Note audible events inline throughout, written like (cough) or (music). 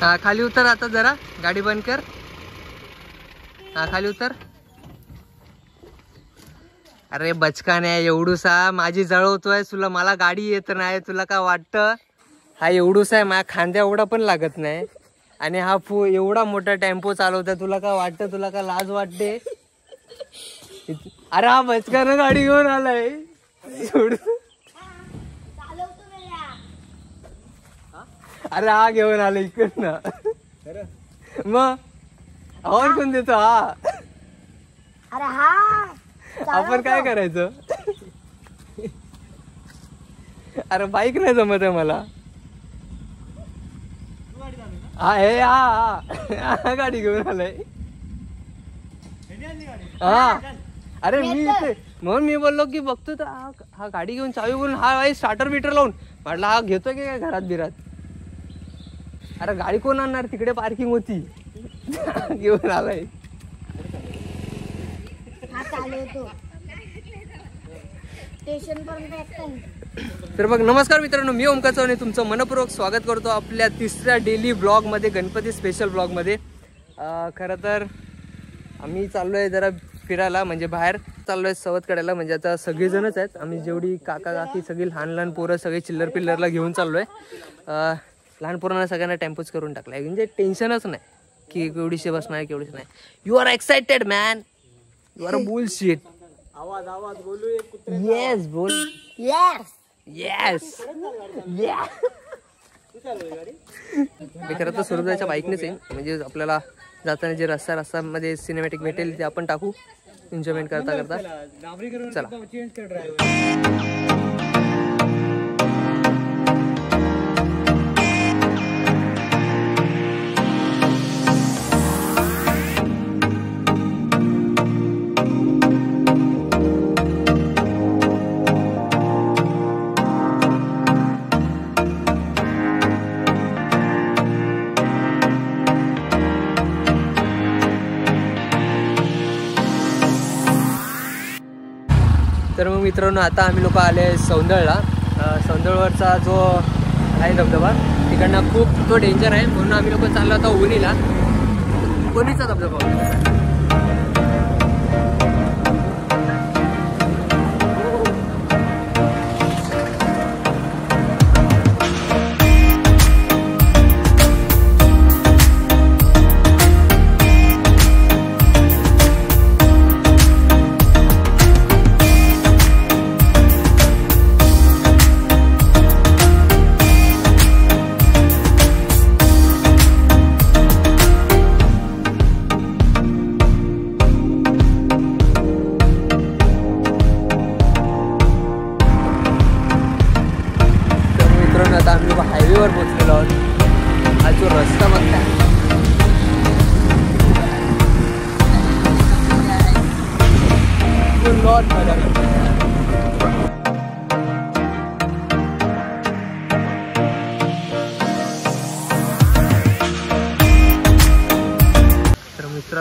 हा खाली उतर आता जरा. गाडी बंद कर. हा खाली उतर. अरे बचकाने एवढूसा. माझी जळवतोय तुला. मला गाडी येत नाही. तुला काय वाटतं? हा एवढूसा आहे. माझ्या खांद्या एवढा पण लागत नाही. आणि हा फू एवढा मोठा टेम्पो चालवतोय. तुला काय वाटतं? तुला काय लाज वाटते? अरे हा बचकानं गाडी घेऊन आलाय. एवढं अरे हा घेऊन आला इकडनं. मग? आवाज कोण देतो? हा. अरे हा. आपण काय करायचं? अरे बाईक नाही जमत आहे मला. हा हे हा (laughs) गाडी घेऊन आलाय. हा. अरे मी इथे म्हणून मी बोललो की बघतो तर हा गाडी घेऊन चावी बोलून हा स्टार्टर मीटर लावून. म्हटलं हा घेतोय की काय घरात बिरात? अरे गाडी कोण आणणार? तिकडे पार्किंग होती. घेऊन आलाय. तर बघ नमस्कार मित्रांनो मी ओमकार चव्हाणे तुमचं मनपूर्वक स्वागत करतो आपल्या तिसऱ्या डेली ब्लॉगमध्ये गणपती स्पेशल ब्लॉगमध्ये खरं तर आम्ही चाललो आहे जरा फिरायला म्हणजे बाहेर चाललो आहे सवत कडायला म्हणजे आता सगळेजणच आहेत. आम्ही जेवढी काका काकी सगळी लहान लहान पोरं सगळे चिल्लर पिल्लरला घेऊन चाललो आहे लहान पोरांना सगळ्यांना टेम्पोच करून टाकला आहे म्हणजे टेन्शनच नाही. की केवढीशे बसणार केवढीच नाही. You are excited man you are bullshit आवाज आवाज बोलू येस बोल. येस येस मी खरं तर सुरजाच्या बाईकनेच येईन म्हणजे आपल्याला जाताना जे रस्ता रस्त्यामध्ये सिनेमॅटिक भेटेल ते आपण टाकू एन्जॉयमेंट करता करता. चला. मित्रांनो आता आम्ही लोक आले सौंदळला. सौंदळवरचा जो आहे धबधबा तिकडनं खूप तो डेंजर आहे म्हणून आम्ही लोक चाललो आता उनीला. उनीचा धबधबा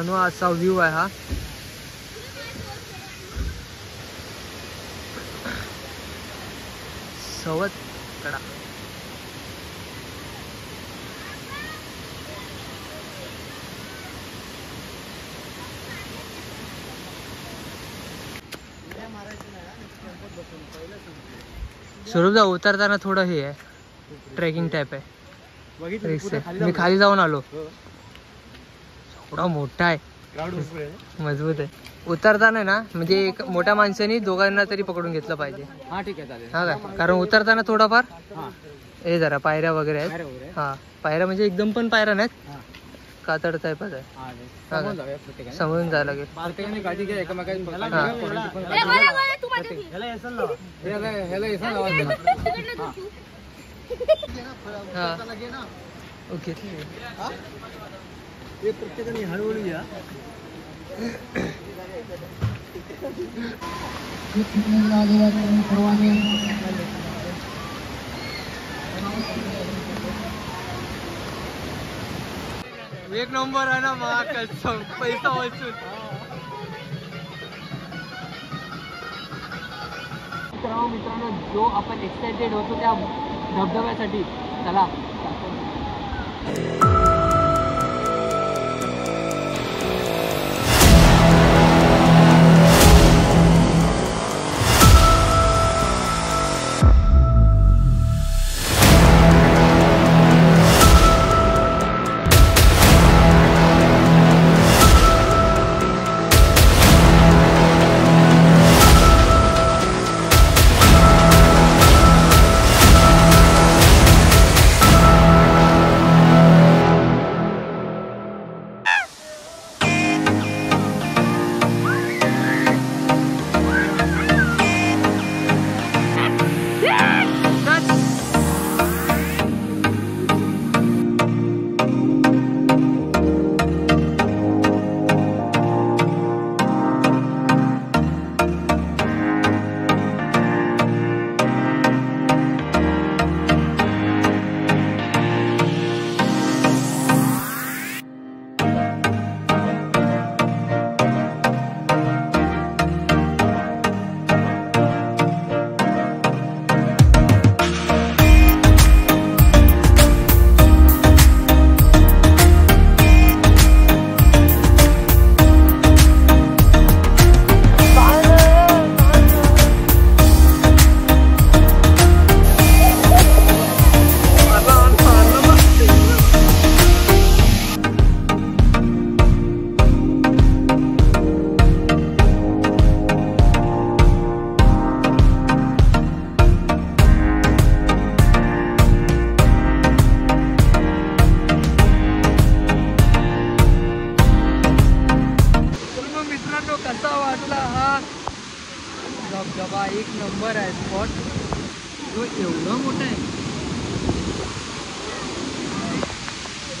मित्रांनो असा व्ह्यू आहे हा. सवत कडा स्वरूपदा उतरताना थोडं हे आहे. ट्रेकिंग टाईप आहे. मी खाली जाऊन आलो. थोडा मोठा आहे. मजबूत आहे. उतरताना ना म्हणजे एक मोठ्या माणसाने दोघांना तरी पकडून घेतलं पाहिजे. हा ठीक आहे चालेल. हा का? कारण उतरताना थोडाफार हा. जरा पायऱ्या वगैरे आहेत. हा. पायऱ्या म्हणजे एकदम पण पायऱ्या नाहीत. हा. कातड टाईपच आहे. हा. हा. समजून जायला लागेल. हा. हा (laughs) ओके. हे प्रत्येकाने हळूहळू या एक नंबर आहे ना कसम पैसा वाचून. मित्रांनो मित्रांनो जो आपण एक्साइटेड होतो त्या धबधब्यासाठी चला.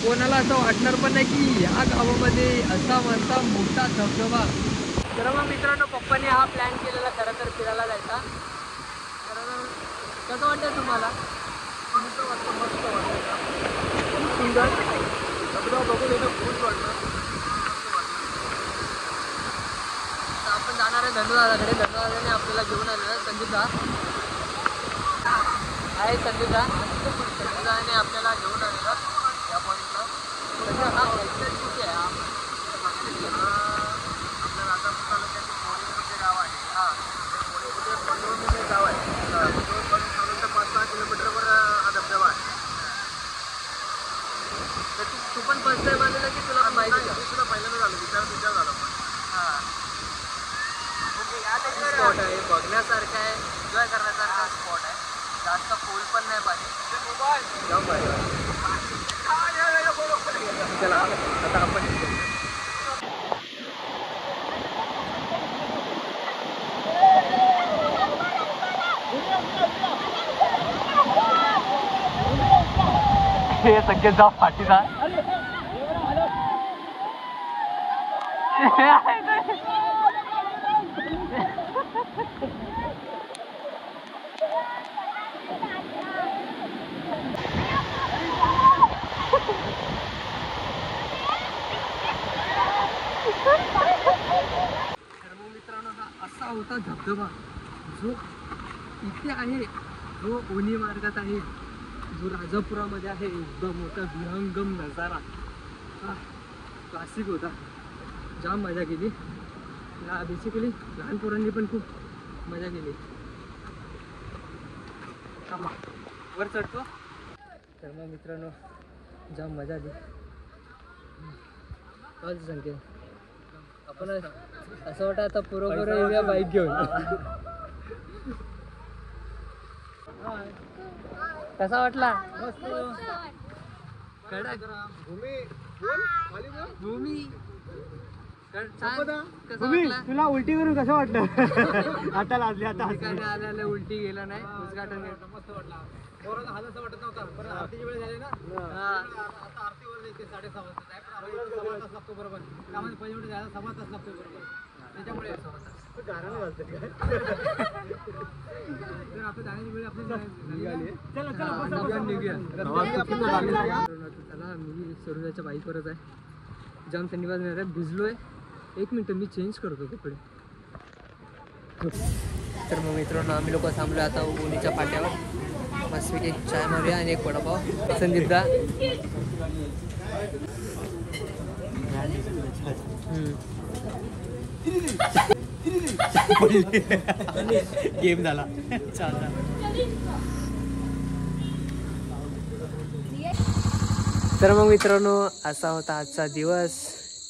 कोणाला असं वाटणार पण नाही की या गावामध्ये असा वरचा मोठा धबधबा. तर मग मित्रांनो पप्पाने हा प्लॅन केलेला खरं तर फिरायला जायचा. तर कसं वाटतं तुम्हाला? मस्त वाटतं मस्त वाटतं खूप सुंदर. धबधबा बघून येणं खूप वाटतं तर आपण जाणार आहे धनुदादाकडे धनुदादाने आपल्याला घेऊन आलेलं संगीता. आहे संगीता. संदीपदाने आपल्याला घेऊन आलेला. बघण्यासारखा आहे एन्जॉय करण्यासारखा स्पॉट आहे. जास्त खोल पण नाही पाहिजे चला आता आपण हे सगळे जा फाटीचा (laughs) तर मग मित्रांनो हा असा होता धबधबा जो इथे आहे जो ओनी मार्गात आहे जो राजापुरामध्ये आहे एकदम मोठा विहंगम नजारा. क्लासिक होता. जाम मजा केली. बेसिकली लहान पोरांनी पण खूप मजा केली. थांबा वर चढतो. तर मग मित्रांनो जाम मजा आली. काय सांगते आपण असं वाटतं आता पुरोपुर येऊया बाईक घेऊन. कसा वाटला? कडक भूमी. कड- छान. कसा वाटला? तुला उलटी करून कसं वाटलं? (laughs) आता लाजली आता उलटी गेला नाही. उद्घाटन मस्त वाटला. हाल असं वाटत नव्हता. पण आरतीची वेळ झाली ना. हा. आता आरती वर येते साडेसहा वाजता काय पण आपल्याला सव्वा तास लागतो बरोबर. त्यामध्ये पहिली वेळ जायला सव्वा तास लागतो बरोबर. त्याच्यामुळे (laughs) जर आपली जाण्याची वेळ आपली झाली चला चला आपण निघूया. चला मी सरोजाच्या बाईकवरच आहे. जाम थंडी वाजणार आहे. भिजलोय. एक मिनटं मी चेंज करतो कपडे तर मग मित्रांनो आम्ही लोक थांबलो आता उन्हीच्या पाट्यावर. मस्तपैकी एक चाय मारूया आणि एक वडापाव. संदीपदा. गेम झाला. तर मग मित्रांनो असा होता आजचा दिवस.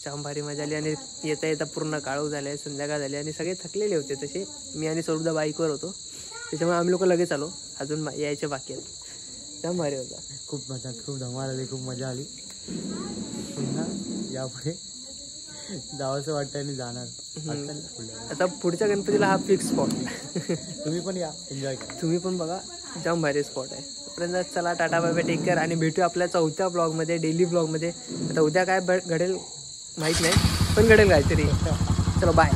जाम भारी मजा आली आणि येता येता पूर्ण काळू झाले संध्याकाळ झाली आणि सगळे थकलेले होते तसे. मी आणि स्वरूपदा बाईकवर होतो. त्याच्यामुळे आम्ही लोक लगेच आलो. अजून यायचे बाकी आहेत. जाम भारी होता. खूप मजा खूप धमाल आली खूप मजा आली. पुन्हा यापुढे जावंसं वाटतं आणि जाणार. आता पुढच्या गणपतीला हा फिक्स स्पॉट तुम्ही पण या. एन्जॉय करा. तुम्ही पण बघा. जाम भारी स्पॉट आहे. तोपर्यंत चला टाटा बाय टेक केअर आणि भेटूया आपल्या चौथ्या ब्लॉगमध्ये डेली ब्लॉगमध्ये आता उद्या काय घडेल माहीत नाही पण घडेल काहीतरी. चलो बाय